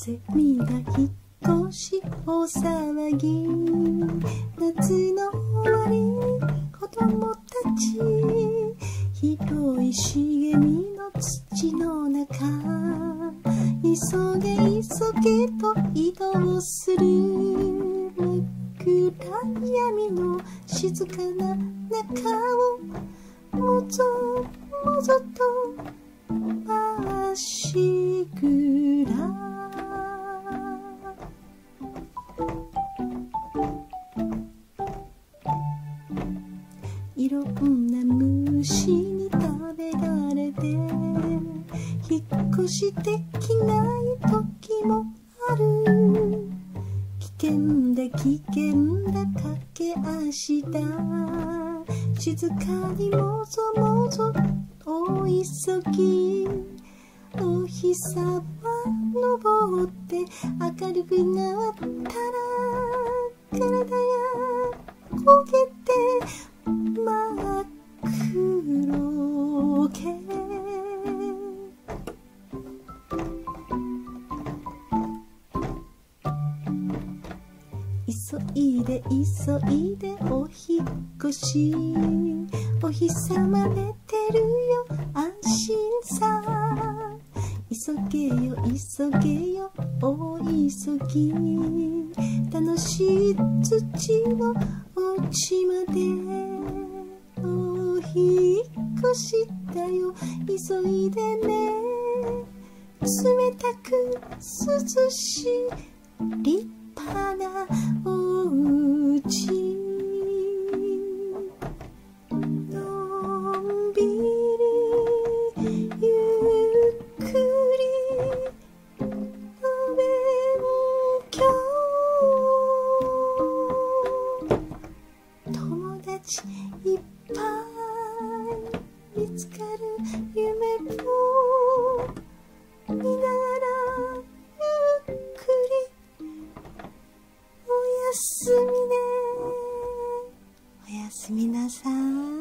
セミが引っ越し大騒ぎ。夏の終わりに子供たち。広い茂みの土の中。急げ急げと移動する。暗闇の静かな中をもぞもぞとまっしぐ引っ越しできない時もある。危険だ危険だ駆け足だ。静かにもぞもぞお急ぎ。お日様昇って明るくなったら体が焦げて真っ黒け急いで急いでお引越し。お日様出てるよ安心さ。急げよ急げよ大急ぎ。楽しい土のお家まで。お引越しだよ急いでね。冷たく涼しい。なおうちのんびりゆっくりお勉強友達いっぱい見つかる夢すみね。おやすみなさい。